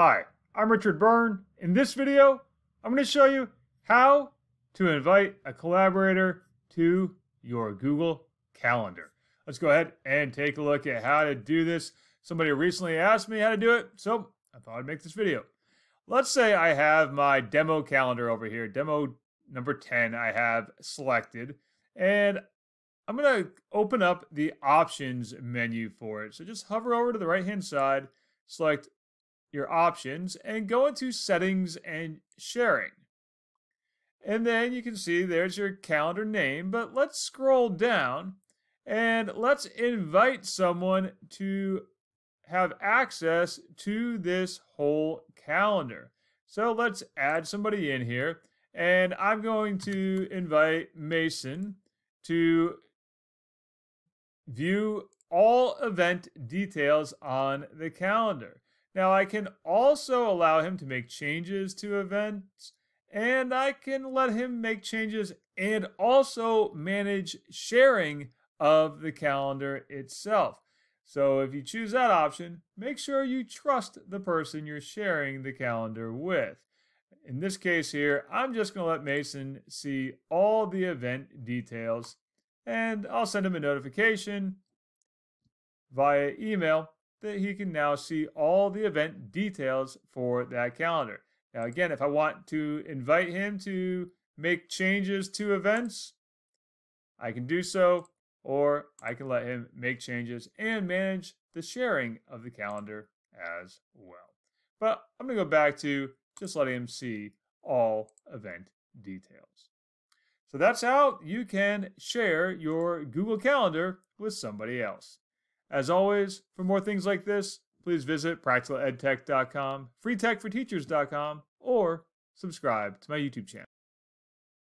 Hi, I'm Richard Byrne. In this video, I'm going to show you how to invite a collaborator to your Google Calendar. Let's go ahead and take a look at how to do this. Somebody recently asked me how to do it, so I thought I'd make this video. Let's say I have my demo calendar over here, demo number 10 I have selected, and I'm going to open up the options menu for it. So just hover over to the right hand side, select your options, and go into settings and sharing. And then you can see there's your calendar name, but let's scroll down and let's invite someone to have access to this whole calendar. So let's add somebody in here and I'm going to invite Mason to view all event details on the calendar. Now I can also allow him to make changes to events and I can let him make changes and also manage sharing of the calendar itself. So if you choose that option, make sure you trust the person you're sharing the calendar with. In this case here, I'm just going to let Mason see all the event details and I'll send him a notification via email that he can now see all the event details for that calendar. Now, again, if I want to invite him to make changes to events, I can do so, or I can let him make changes and manage the sharing of the calendar as well. But I'm going to go back to just letting him see all event details. So that's how you can share your Google Calendar with somebody else. As always, for more things like this, please visit practicaledtech.com, freetechforteachers.com, or subscribe to my YouTube channel.